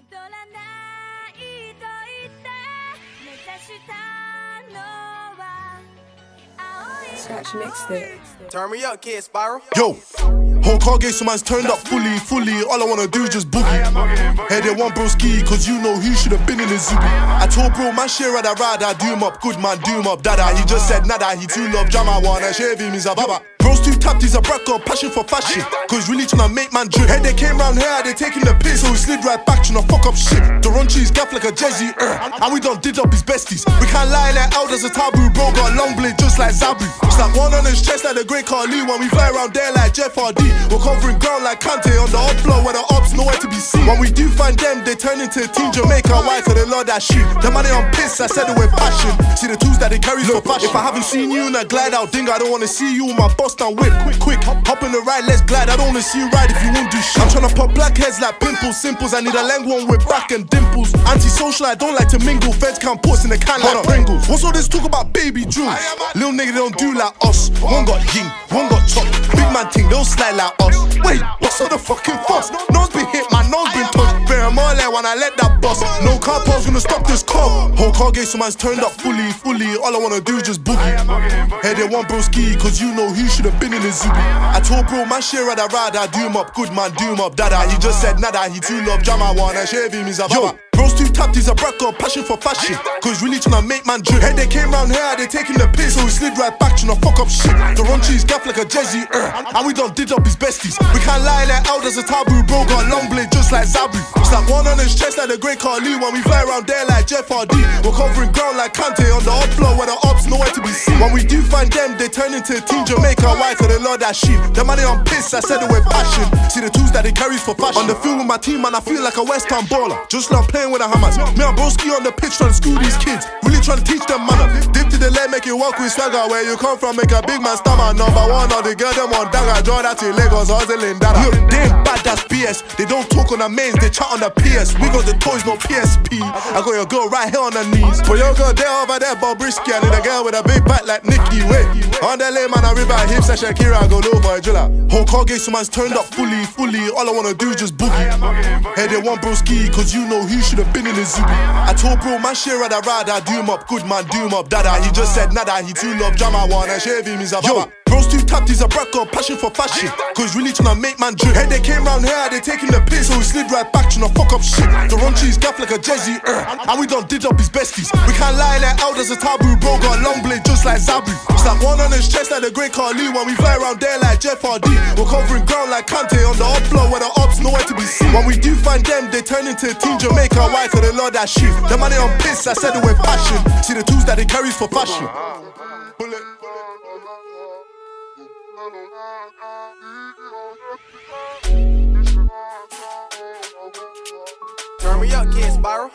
戻らないと言って目指したのは青い Scratch mixed it. Turn me up, kid Spiral. Yo, whole car game, so man's turned up fully, fully. All I wanna do is just boogie. Hey, they want bro ski, cause you know he should have been in the zoo. I told bro, my share of the ride, I do him up, good man, do him up, dada. He just said nada, he too love drama, wanna shave him, he's a baba. Bro's too tapped, he's a brat, got passion for fashion. Cause really tryna make man drip. Hey, they came round here, they taking the piss, so he slid right back, tryna fuck up shit. The runchies gaff like a Jezzy, uh, and we done did up his besties. We can't lie out as a taboo, bro, got a long blade just like Zabu. It's like one on his chest like the great Khali when we fly around there like Jeff Hardy. We're covering ground like Kante on the up floor where the ops nowhere to be seen. When we do find them, they turn into Team Jamaica. Why? Cause they love that shit. The money on piss, I said it with passion. See the tools that they carry for fashion. If I haven't seen you in a glide out ding, I don't wanna see you my Whip. Quick, quick, hop, hop in the ride, let's glide. I don't wanna see you ride if you won't do shit. I'm tryna pop black heads like pimples, simples. I need a lang one with back and dimples. Antisocial, I don't like to mingle. Feds can't put in the can like Pringles. What's all this talk about baby jewels? Little nigga, don't do like us. One got ying, one got chop. Big man ting, they don't slide like us. Wait, what's all the fucking fuss? Nose been hit, when I let that bust. No car park's gonna stop this car. Whole car gate, so man's turned up fully, fully. All I wanna do is just boogie. Hey, they want bro ski, cause you know he should have been in the zoo. I told bro, my share of the ride, I do him up, good man, do him up, dada. He just said nada, he too love drama, wanna shave him, he's a baba. Bro's too tapped, he's a brat, got passion for fashion. Cause really tryna make man drip. Hey, they came round here, they taking the piss, so he slid right back, tryna fuck up shit. The runchies gaff like a Jezzy, uh, and we done did up his besties. We can't lie like out as a taboo, bro, got long blade just like Zabu. It's like one on his chest like the great Khali when we fly around there like Jeff Hardy. We're covering ground like Kante on the up floor where the ops nowhere to be seen. When we do find them, they turn into Team Jamaica. Why? Cause they love that shit. The money on piss, I said it with passion. See the tools that they carries for fashion. On the field with my team, man, I feel like a West Ham baller. Just like playing with the hammers. Me and Broski on the pitch trying to school these kids. Really trying to teach them manner. Dip to the leg, make it walk with swagger. Where you come from, make a big man stammer. Number one, all the girl them on dagger. Draw that to Lagos, hustling data. Look, they ain't bad, that's BS. They don't talk on the mains, they chat on the PS. We got the toys, no PSP. I got your girl right here on her knees. But your girl there over there, Bob Risky. I need a girl with a big back like Nicki. Wait, on the lane, man, I rip out hips and Shakira. I go over a driller. Whole car gate, so man's turned up fully, fully. All I wanna do is just boogie. Hey, they want bro ski, cause you know he should have been in the zoo. I told bro, my share the ride, I do him up, good man, do him up, dada. He just said nada, he too love drama, wanna shave him, he's a baba. Bro's too tapped, he's a brat, got passion for fashion. Cause really tryna make man drip. Hey, they came round here, they taking the piss, so he slid right back, tryna fuck up shit. The runchies gaff like a Jezzy, uh, and we done did up his besties. We can't lie like as a taboo, bro, got a long blade just like Zabu. It's like one on his chest like the great Khali when we fly around there like Jeff Hardy. We're covering ground like Kante on the up floor where the ops nowhere to be seen. When we do find them, they turn into a Team Jamaica. Why? Cause they love that shit. The money on piss, I said it with passion. See the tools that he carries for fashion. Bullet. Turn me up, kid Spiral.